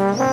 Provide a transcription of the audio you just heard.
Mm-hmm.